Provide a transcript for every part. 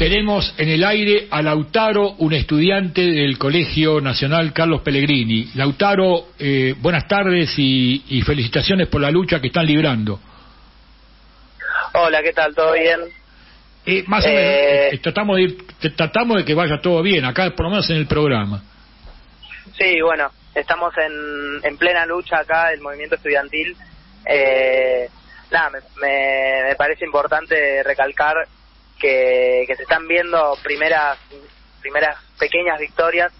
Tenemos en el aire a Lautaro, un estudiante del Colegio Nacional Carlos Pellegrini. Lautaro, eh, buenas tardes y, felicitaciones por la lucha que están librando. Hola, ¿qué tal? ¿Todo bien? Eh, más o menos, eh, tratamos, de tratamos de que vaya todo bien, acá por lo menos en el programa. Sí, bueno, estamos en, en plena lucha acá, el movimiento estudiantil. Eh, nada, me, me parece importante recalcar que, se están viendo primeras primeras pequeñas victorias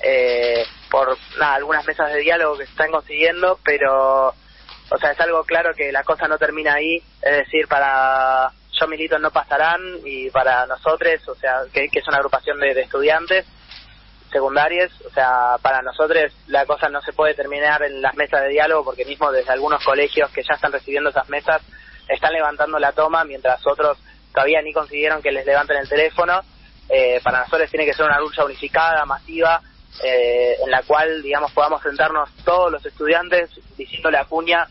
eh, por algunas mesas de diálogo que se están consiguiendo, pero o sea, es algo claro que la cosa no termina ahí, es decir, para Yo Milito no pasarán y para nosotros, o sea, que, es una agrupación de, estudiantes secundarios, o sea, para nosotros la cosa no se puede terminar en las mesas de diálogo porque mismo desde algunos colegios que ya están recibiendo esas mesas están levantando la toma mientras otros todavía ni consiguieron que les levanten el teléfono. Eh, para nosotros tiene que ser una lucha unificada, masiva, eh, en la cual, digamos, podamos sentarnos todos los estudiantes diciéndole a Cuña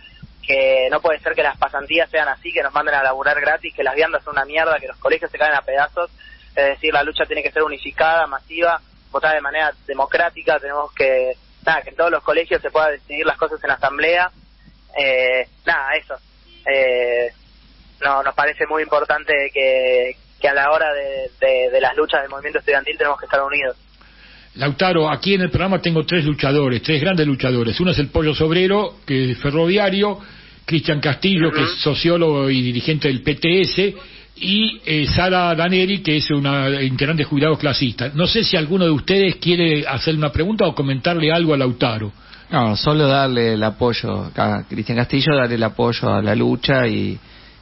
que no puede ser que las pasantías sean así, que nos manden a laburar gratis, que las viandas son una mierda, que los colegios se caen a pedazos. Es decir, la lucha tiene que ser unificada, masiva, votada de manera democrática. Tenemos que, nada, que en todos los colegios se pueda decidir las cosas en asamblea. Eh, nada, eso. Eh, no, nos parece muy importante que, a la hora de, las luchas del movimiento estudiantil tenemos que estar unidos. Lautaro, aquí en el programa tengo tres luchadores, tres grandes luchadores. Uno es el Pollo Sobrero, que es ferroviario, Cristian Castillo, que es sociólogo y dirigente del PTS, y eh, Sara Daneri, que es una integrante de jubilados clasistas. No sé si alguno de ustedes quiere hacer una pregunta o comentarle algo a Lautaro. No, solo darle el apoyo a Cristian Castillo, darle el apoyo a la lucha y,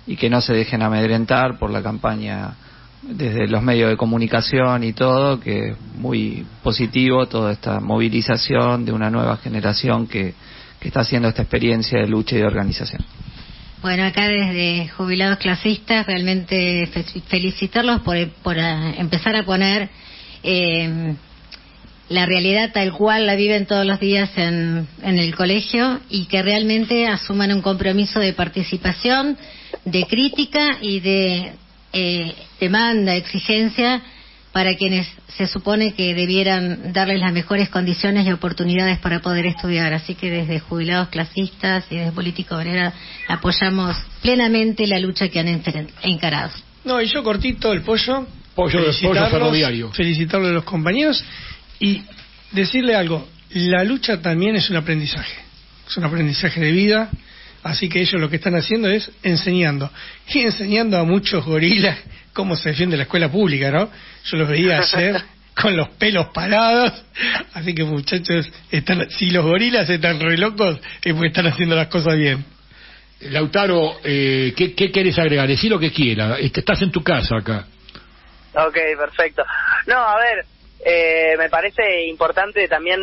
y que no se dejen amedrentar por la campaña desde los medios de comunicación y todo, que es muy positivo toda esta movilización de una nueva generación que, que está haciendo esta experiencia de lucha y de organización. Bueno, acá desde Jubilados Clasistas, realmente felicitarlos por, por eh, empezar a poner eh, la realidad tal cual la viven todos los días en, en el colegio y que realmente asuman un compromiso de participación de crítica y de eh, demanda, exigencia para quienes se supone que debieran darles las mejores condiciones y oportunidades para poder estudiar. Así que desde jubilados clasistas y desde Política Obrera apoyamos plenamente la lucha que han encarado. No, y yo cortito el pollo. Pollo, pollo ferroviario. Felicitarlo a los compañeros y decirle algo. La lucha también es un aprendizaje. Es un aprendizaje de vida Así que ellos lo que están haciendo es enseñando. Y enseñando a muchos gorilas cómo se defiende la escuela pública, ¿no? Yo los veía ayer con los pelos parados. Así que muchachos, están, si los gorilas están re locos, es porque están haciendo las cosas bien. Lautaro, eh, ¿qué, ¿qué quieres agregar? Decí lo que quiera. Este, estás en tu casa acá. Ok, perfecto. No, a ver, eh, me parece importante también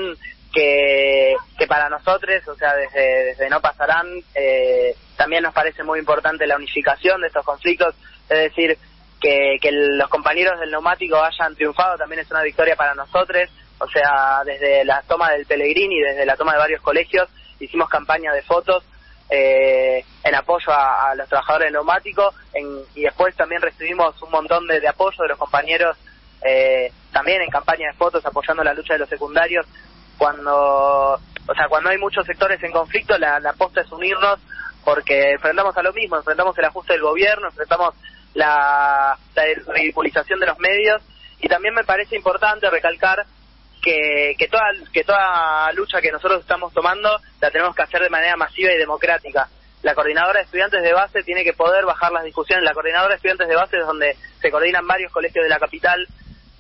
que, para nosotros, o sea, desde, desde No Pasarán, eh, también nos parece muy importante la unificación de estos conflictos, es decir, que, que los compañeros del neumático hayan triunfado también es una victoria para nosotros, o sea, desde la toma del Pellegrini, desde la toma de varios colegios, hicimos campaña de fotos eh, en apoyo a, los trabajadores del neumático y después también recibimos un montón de, de apoyo de los compañeros eh, también en campaña de fotos apoyando la lucha de los secundarios cuando, o sea, cuando hay muchos sectores en conflicto, la, la posta es unirnos porque enfrentamos a lo mismo, enfrentamos el ajuste del gobierno, enfrentamos la, ridiculización de los medios y también me parece importante recalcar que, que, toda, que toda lucha que nosotros estamos tomando la tenemos que hacer de manera masiva y democrática. La coordinadora de estudiantes de base tiene que poder bajar las discusiones. La coordinadora de estudiantes de base es donde se coordinan varios colegios de la capital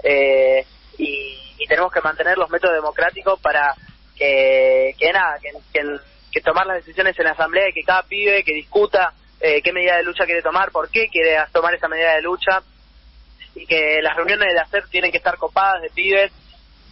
eh, y, y tenemos que mantener los métodos democráticos para que, nada, que, tomar las decisiones en la asamblea y que cada pibe que discuta eh, qué medida de lucha quiere tomar, por qué quiere tomar esa medida de lucha y que las reuniones de hacer tienen que estar copadas de pibes,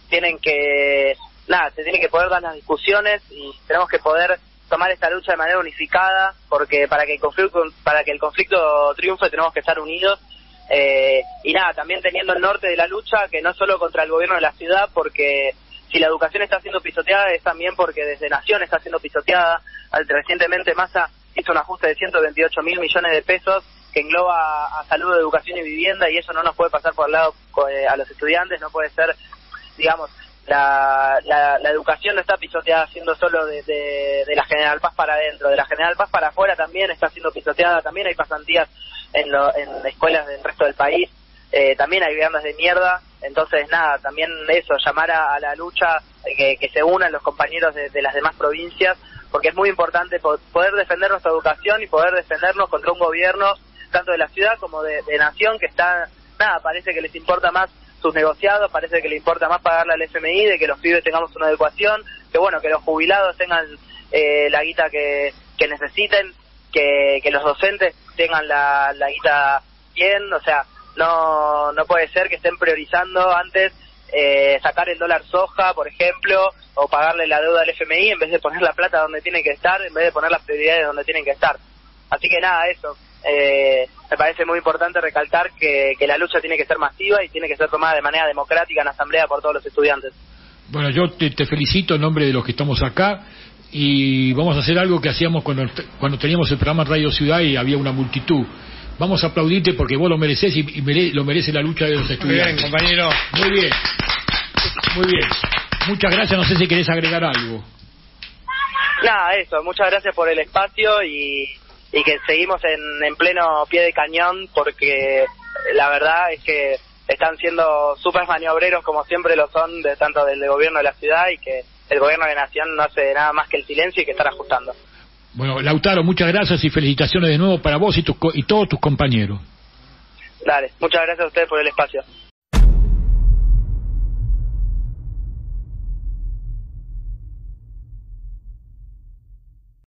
tienen que, nada, se tienen que poder dar las discusiones y tenemos que poder tomar esta lucha de manera unificada porque para que el conflicto, para que el conflicto triunfe tenemos que estar unidos eh, y nada, también teniendo el norte de la lucha, que no solo contra el gobierno de la ciudad, porque si la educación está siendo pisoteada es también porque desde Nación está siendo pisoteada. Recientemente Massa hizo un ajuste de 128 mil millones de pesos que engloba a salud, educación y vivienda y eso no nos puede pasar por el lado eh, a los estudiantes, no puede ser, digamos, la, la, educación no está pisoteada siendo solo de, de, la General Paz para adentro, de la General Paz para afuera también está siendo pisoteada, también hay pasantías en, lo, en escuelas del resto del país, eh, también hay viandas de mierda, entonces nada, también eso, llamar a, la lucha, que, que, se unan los compañeros de, de las demás provincias, porque es muy importante poder defender nuestra educación y poder defendernos contra un gobierno tanto de la ciudad como de, de nación que está, nada, parece que les importa más sus negociados, parece que le importa más pagarle al FMI, de que los pibes tengamos una adecuación, que bueno, que los jubilados tengan eh, la guita que, que necesiten, que, que los docentes tengan la, la guita bien, o sea, no, no puede ser que estén priorizando antes eh, sacar el dólar soja, por ejemplo, o pagarle la deuda al FMI en vez de poner la plata donde tiene que estar, en vez de poner las prioridades donde tienen que estar. Así que nada, eso. Eh, me parece muy importante recalcar que, la lucha tiene que ser masiva y tiene que ser tomada de manera democrática en asamblea por todos los estudiantes. Bueno, yo te, felicito en nombre de los que estamos acá y vamos a hacer algo que hacíamos cuando, cuando teníamos el programa Radio Ciudad y había una multitud. Vamos a aplaudirte porque vos lo mereces y, lo merece la lucha de los estudiantes. Muy bien, compañero. Muy bien. Muy bien. Muchas gracias. No sé si querés agregar algo. Nada, eso. Muchas gracias por el espacio y y que seguimos en, en pleno pie de cañón porque la verdad es que están siendo súper maniobreros como siempre lo son de tanto del gobierno de la ciudad y que el gobierno de nación no hace nada más que el silencio y que estar ajustando. Bueno, Lautaro, muchas gracias y felicitaciones de nuevo para vos y, y todos tus compañeros. Dale, muchas gracias a ustedes por el espacio.